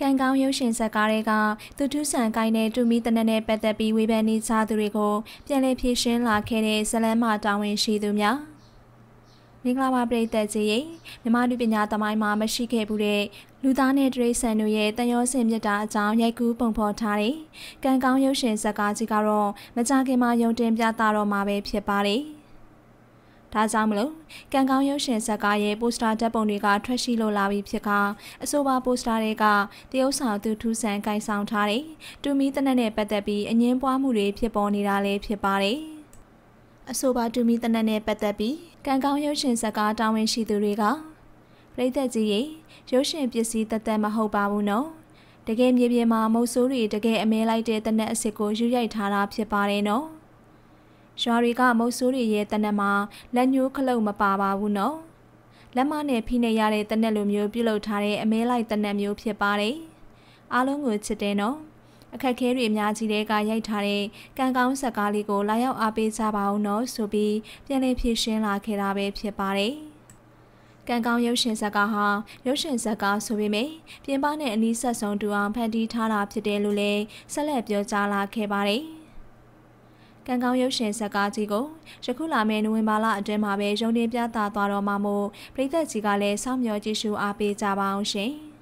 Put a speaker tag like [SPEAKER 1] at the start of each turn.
[SPEAKER 1] ကံကောင်းရုပ်ရှင်ဇာတ်ကားတွေကသူထုဆန်ကိုင်းတဲ့တူမီတနက်နဲ့ပတ်သက်ပြီးဝေဖန်နေကြသူတွေကိုပြန်လည်ဖြေရှင်းလာခဲ့တဲ့ဇလန်းမာတာဝန်ရှိသူများမင်္ဂလာပါပရိသတ်ကြီးရေမြမလူပညာသမိုင်းမှာမရှိခဲ့ဘူးတဲ့လူသားနဲ့တရိษံတို့ရဲ့တန်ရောစင်မြတ်တာအကြောင်းရိုက်ကူးပုံဖော်ထားတဲ့ကံကောင်းရုပ်ရှင်ဇာတ်ကားကြီးကတော့မကြခင်မှာယုံတင်ပြတာတော့မှာပဲဖြစ်ပါတယ် ဒါကြောင့်မလို့ကံကောင်းရုပ်ရှင်ဇာတ်ကားရဲ့ပိုစတာဓာတ်ပုံတွေကထွက်ရှိလို့လာပြီးဖြစ်ကအဆိုပါပိုစတာတွေကတရုတ်ဆောင်သူထူးဆန်းကင်ဆောင်ထားတဲ့တူမီတနက်နဲ့ပတ်သက်ပြီးအငင်းပွားမှုတွေဖြစ်ပေါ်နေတာလည်းဖြစ်ပါတယ်။အဆိုပါတူမီတနက်နဲ့ပတ်သက်ပြီးကံကောင်းရုပ်ရှင်ဇာတ်ကားတာဝန်ရှိသူတွေကပြိသက်ကြီးရေရုပ်ရှင်ပစ္စည်းတသက်မဟုတ်ပါဘူးနော်။တကယ်မြေပြင်မှာမုတ်ဆိုးတွေတကယ်အမဲလိုက်တဲ့တနက်အစ်စ်ကိုယူရိုက်ထားတာဖြစ်ပါတယ်နော်။ ရွာတွေကမုတ်ဆိုးတွေရဲ့တနက်မှာလက်ညှိုးခလုတ်မပါပါဘူးနော်လက်မနဲ့ဖိနေရတဲ့တနက်လိုမျိုးပြုလုပ်ထားတဲ့အမဲလိုက်တနက်မျိုးဖြစ်ပါတယ်အားလုံးကိုချစ်တယ်နော်အခက်ခဲတွေအများကြီးတဲ့ကရိုက်ထားတဲ့ကံကောင်းဇက်ကားလေးကိုလာရောက်အားပေးကြပါဦးနော်ဆိုပြီးပြန်လည်ဖြည့်ရှင်းလာခဲ့တာပဲဖြစ်ပါတယ်ကံကောင်းရုပ်ရှင်ဇာတ်ကားဟာရုပ်ရှင်ဇာတ်ကားဆိုပေမယ့်ပြင်ပနဲ့အနီးဆက်ဆုံးတူအောင်ဖန်တီးထားတာဖြစ်တယ်လို့လည်းဆက်လက်ပြောကြားလာခဲ့ပါတယ်။ ကံကောင်းရုပ်ရှင်ဇာတ်ကားကြီးကိုယခုလာမယ့်နိုဝင်ဘာလအတွင်းမှာပဲရုံတင်ပြသသွားတော့မှာမို့ပြည်သက်ကြီးကလည်းစောင့်မျှော်ကြည့်ရှုအားပေးကြပါအောင်ရှင်။